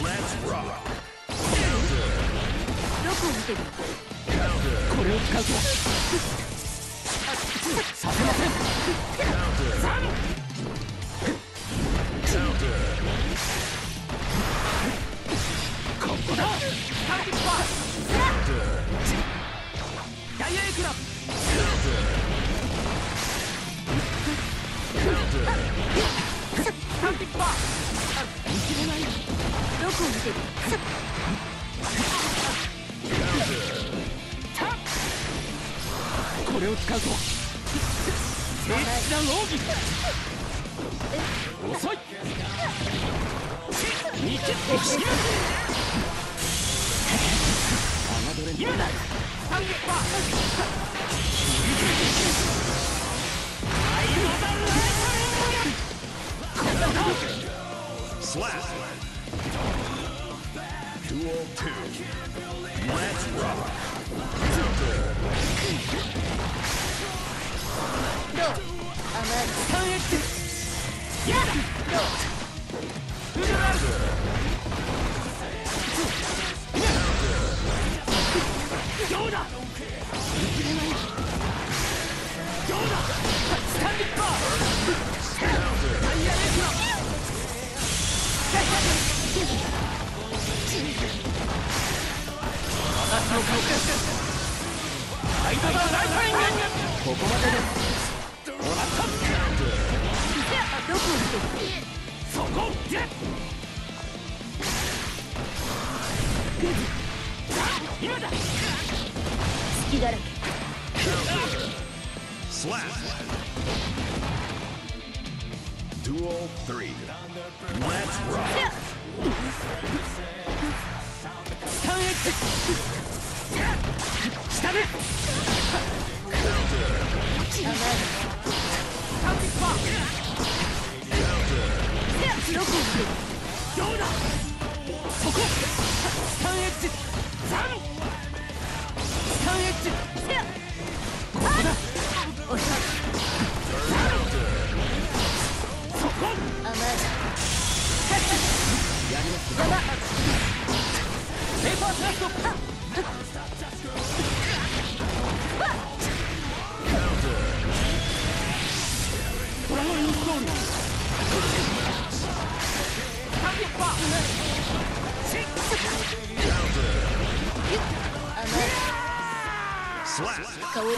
Let's rock. どこを見てるこれを使うとはさせません Counter. ここだターゲットパス Counter. ダイヤエクラ Counter. こを見てる Counter. これを使うと正式な奥義遅い見切ってしまう侮れ今だターゲットス Slap. Duel 2. Let's rock. Counter. どう甘いアイドルライトニングここまでですもらったどこそこで今だ隙だらけ Slap. Duel 3. Let's rock. スター Counter. どこを見てるどうだそこスタンエッジペーパースラスト Counter. ゴール.顔を